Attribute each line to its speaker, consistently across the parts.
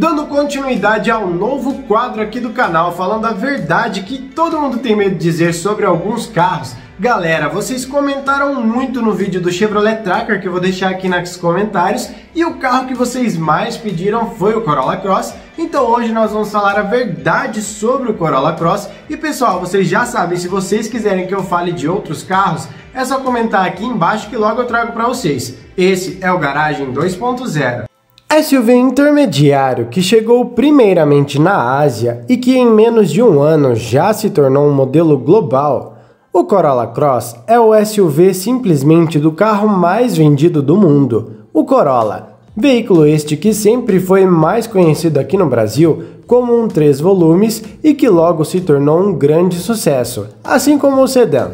Speaker 1: Dando continuidade ao novo quadro aqui do canal, falando a verdade que todo mundo tem medo de dizer sobre alguns carros. Galera, vocês comentaram muito no vídeo do Chevrolet Tracker, que eu vou deixar aqui nos comentários, e o carro que vocês mais pediram foi o Corolla Cross. Então hoje nós vamos falar a verdade sobre o Corolla Cross. E pessoal, vocês já sabem, se vocês quiserem que eu fale de outros carros, é só comentar aqui embaixo que logo eu trago para vocês. Esse é o Garagem 2.0. SUV intermediário que chegou primeiramente na Ásia e que em menos de um ano já se tornou um modelo global, o Corolla Cross é o SUV simplesmente do carro mais vendido do mundo, o Corolla. Veículo este que sempre foi mais conhecido aqui no Brasil como um 3 volumes e que logo se tornou um grande sucesso, assim como o sedã.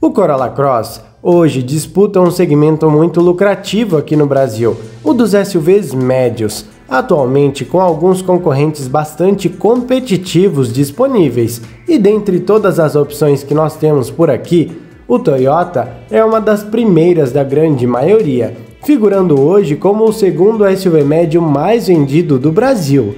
Speaker 1: O Corolla Cross hoje disputa um segmento muito lucrativo aqui no Brasil, o dos SUVs médios, atualmente com alguns concorrentes bastante competitivos disponíveis. E dentre todas as opções que nós temos por aqui, o Toyota é uma das primeiras da grande maioria, figurando hoje como o segundo SUV médio mais vendido do Brasil,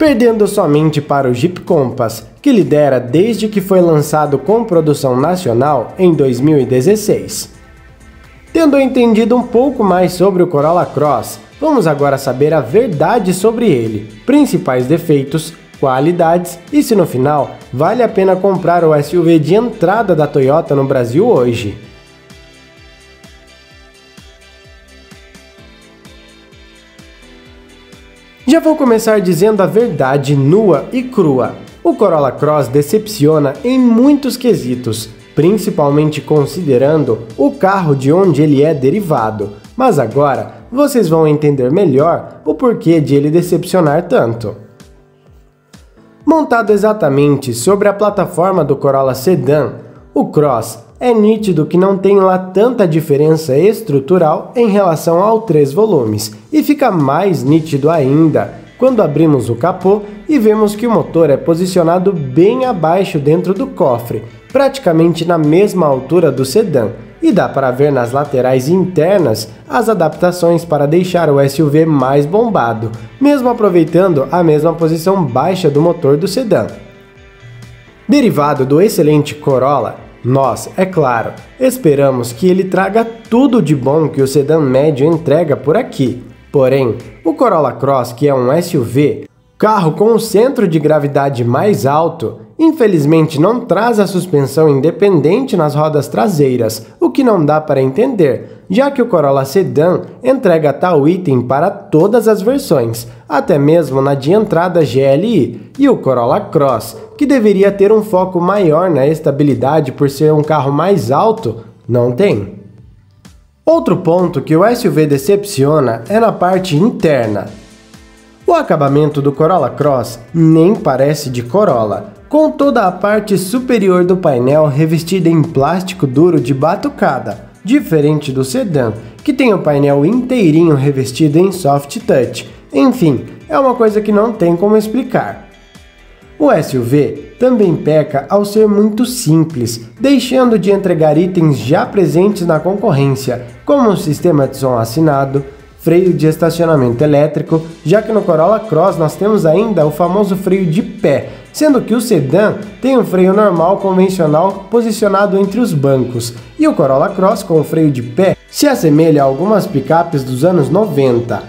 Speaker 1: perdendo somente para o Jeep Compass, que lidera desde que foi lançado com produção nacional em 2016. Tendo entendido um pouco mais sobre o Corolla Cross, vamos agora saber a verdade sobre ele, principais defeitos, qualidades e se no final vale a pena comprar o SUV de entrada da Toyota no Brasil hoje. Já vou começar dizendo a verdade nua e crua. O Corolla Cross decepciona em muitos quesitos, principalmente considerando o carro de onde ele é derivado. Mas agora vocês vão entender melhor o porquê de ele decepcionar tanto. Montado exatamente sobre a plataforma do Corolla Sedan, o Cross é nítido que não tem lá tanta diferença estrutural em relação ao 3 volumes, e fica mais nítido ainda quando abrimos o capô e vemos que o motor é posicionado bem abaixo dentro do cofre, praticamente na mesma altura do sedã, e dá para ver nas laterais internas as adaptações para deixar o SUV mais bombado, mesmo aproveitando a mesma posição baixa do motor do sedã. Derivado do excelente Corolla, nós, é claro, esperamos que ele traga tudo de bom que o sedã médio entrega por aqui. Porém, o Corolla Cross, que é um SUV, carro com o centro de gravidade mais alto, infelizmente não traz a suspensão independente nas rodas traseiras, o que não dá para entender, já que o Corolla Sedan entrega tal item para todas as versões, até mesmo na de entrada GLI, e o Corolla Cross, que deveria ter um foco maior na estabilidade por ser um carro mais alto, não tem. Outro ponto que o SUV decepciona é na parte interna. O acabamento do Corolla Cross nem parece de Corolla, com toda a parte superior do painel revestida em plástico duro de batucada, diferente do sedã, que tem o painel inteirinho revestido em soft touch. Enfim, é uma coisa que não tem como explicar. O SUV também peca ao ser muito simples, deixando de entregar itens já presentes na concorrência, como um sistema de som assinado, freio de estacionamento elétrico, já que no Corolla Cross nós temos ainda o famoso freio de pé, sendo que o sedã tem um freio normal convencional posicionado entre os bancos, e o Corolla Cross com o freio de pé se assemelha a algumas picapes dos anos 90.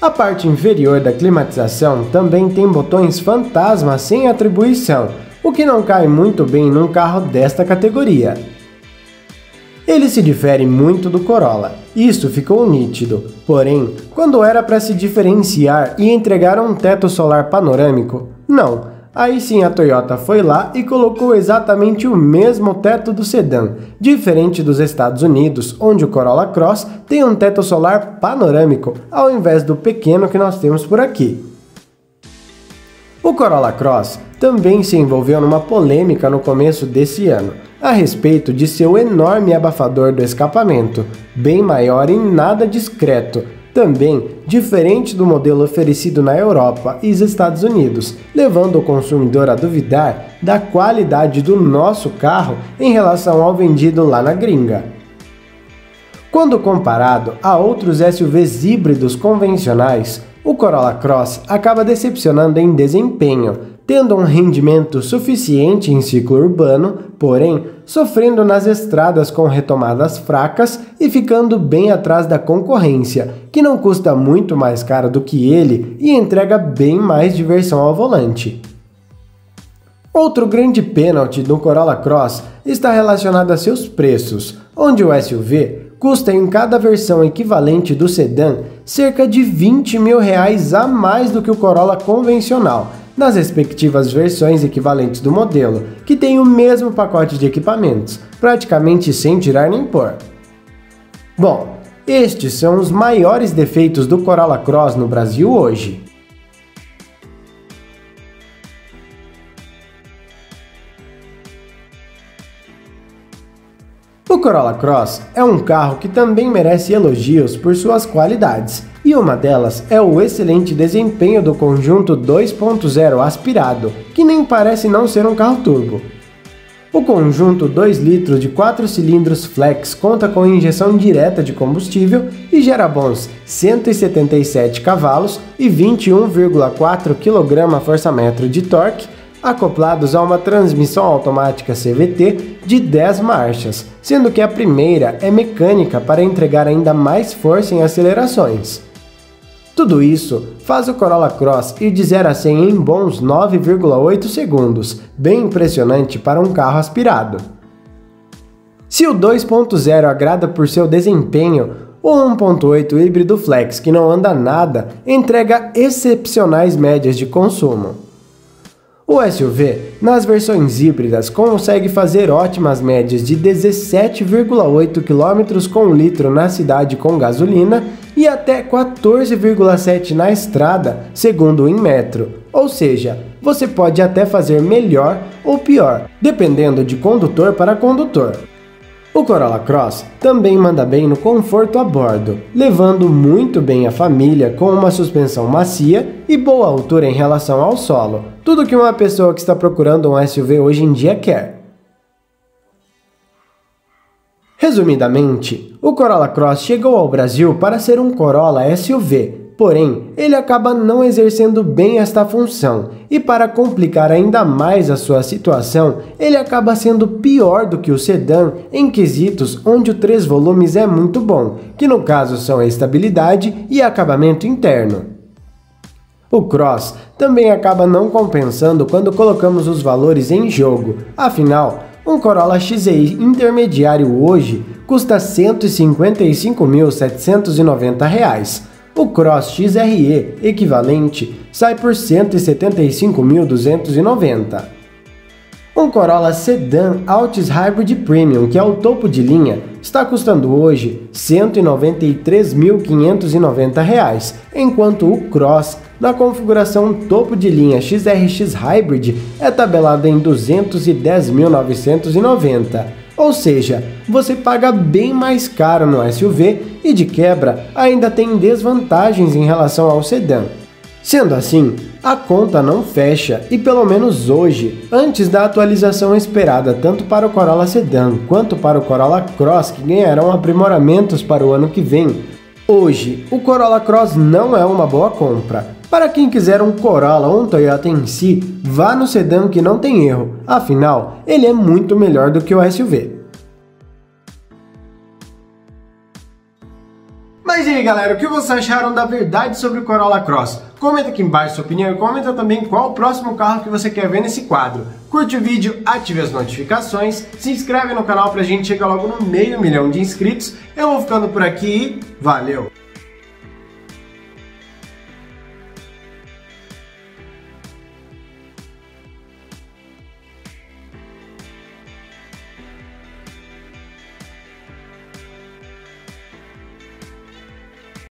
Speaker 1: A parte inferior da climatização também tem botões fantasma sem atribuição, o que não cai muito bem num carro desta categoria. Ele se difere muito do Corolla, isso ficou nítido, porém, quando era para se diferenciar e entregar um teto solar panorâmico, não, Aí sim a Toyota foi lá e colocou exatamente o mesmo teto do sedã, diferente dos Estados Unidos, onde o Corolla Cross tem um teto solar panorâmico, ao invés do pequeno que nós temos por aqui. O Corolla Cross também se envolveu numa polêmica no começo desse ano, a respeito de seu enorme abafador do escapamento, bem maior e nada discreto, também diferente do modelo oferecido na Europa e os Estados Unidos, levando o consumidor a duvidar da qualidade do nosso carro em relação ao vendido lá na gringa. Quando comparado a outros SUVs híbridos convencionais, o Corolla Cross acaba decepcionando em desempenho, tendo um rendimento suficiente em ciclo urbano, porém sofrendo nas estradas com retomadas fracas e ficando bem atrás da concorrência, que não custa muito mais caro do que ele e entrega bem mais diversão ao volante. Outro grande pênalti do Corolla Cross está relacionado a seus preços, onde o SUV custa em cada versão equivalente do sedã cerca de 20 mil reais a mais do que o Corolla convencional, nas respectivas versões equivalentes do modelo, que tem o mesmo pacote de equipamentos, praticamente sem tirar nem pôr. Bom, estes são os maiores defeitos do Corolla Cross no Brasil hoje. O Corolla Cross é um carro que também merece elogios por suas qualidades, e uma delas é o excelente desempenho do conjunto 2.0 aspirado, que nem parece não ser um carro turbo. O conjunto 2 litros de 4 cilindros flex conta com injeção direta de combustível e gera bons 177 cavalos e 21,4 kgfm de torque acoplados a uma transmissão automática CVT de 10 marchas, sendo que a primeira é mecânica para entregar ainda mais força em acelerações. Tudo isso faz o Corolla Cross ir de 0 a 100 em bons 9,8 segundos, bem impressionante para um carro aspirado. Se o 2.0 agrada por seu desempenho, o 1.8 híbrido flex, que não anda nada, entrega excepcionais médias de consumo. O SUV, nas versões híbridas, consegue fazer ótimas médias de 17,8 km com litro na cidade com gasolina e até 14,7 na estrada, segundo o Inmetro. Ou seja, você pode até fazer melhor ou pior, dependendo de condutor para condutor. O Corolla Cross também manda bem no conforto a bordo, levando muito bem a família com uma suspensão macia e boa altura em relação ao solo, tudo que uma pessoa que está procurando um SUV hoje em dia quer. Resumidamente, o Corolla Cross chegou ao Brasil para ser um Corolla SUV, Porém, ele acaba não exercendo bem esta função, e para complicar ainda mais a sua situação, ele acaba sendo pior do que o sedã em quesitos onde o 3 volumes é muito bom, que no caso são a estabilidade e acabamento interno. O Cross também acaba não compensando quando colocamos os valores em jogo, afinal, um Corolla XEI intermediário hoje custa R$ 155.790 o Cross XRE equivalente sai por R$ 175.290. Um Corolla Sedan Altis Hybrid Premium, que é o topo de linha, está custando hoje R$ 193.590, enquanto o Cross, na configuração topo de linha XRX Hybrid, é tabelado em R$ 210.990. Ou seja, você paga bem mais caro no SUV e de quebra ainda tem desvantagens em relação ao sedã. Sendo assim, a conta não fecha e pelo menos hoje, antes da atualização esperada tanto para o Corolla Sedan quanto para o Corolla Cross que ganharão aprimoramentos para o ano que vem, hoje o Corolla Cross não é uma boa compra. Para quem quiser um Corolla ou um Toyota em si, vá no sedã que não tem erro, afinal, ele é muito melhor do que o SUV. Mas e aí galera, o que vocês acharam da verdade sobre o Corolla Cross? Comenta aqui embaixo sua opinião e comenta também qual o próximo carro que você quer ver nesse quadro. Curte o vídeo, ative as notificações, se inscreve no canal pra gente chegar logo no meio milhão de inscritos. Eu vou ficando por aqui e valeu!